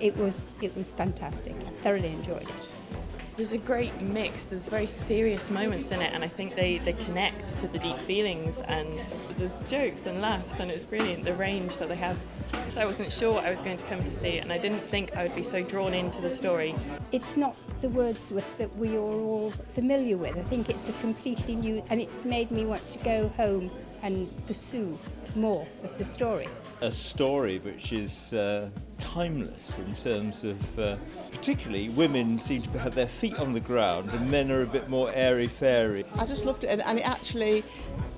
It was, it was fantastic. I thoroughly enjoyed it. There's a great mix. There's very serious moments in it, and I think they, they connect to the deep feelings. And there's jokes and laughs, and it's brilliant the range that they have. I wasn't sure I was going to come to see it, and I didn't think I would be so drawn into the story. It's not the Wordsworth that we are all familiar with. I think it's a completely new, and it's made me want to go home and pursue more of the story. A story which is uh, timeless in terms of, uh, particularly, women seem to have their feet on the ground and men are a bit more airy fairy. I just loved it, and, and it actually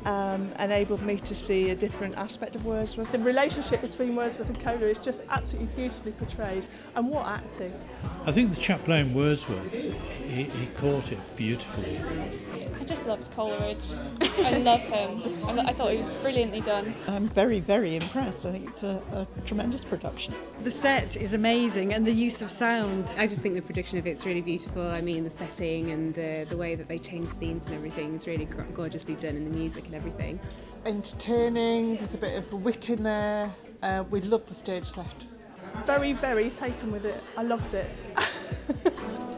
um, enabled me to see a different aspect of Wordsworth. The relationship between Wordsworth and Coda is just absolutely beautifully portrayed, and what acting! I think the chap playing Wordsworth, he, he caught it beautifully. I loved Coleridge. I love him. I, I thought it was brilliantly done. I'm very, very impressed. I think it's a, a tremendous production. The set is amazing and the use of sound. I just think the production of it's really beautiful. I mean, the setting and the, the way that they change scenes and everything is really gorgeously done, and the music and everything. Entertaining, there's a bit of wit in there. Uh, we love the stage set. Very, very taken with it. I loved it.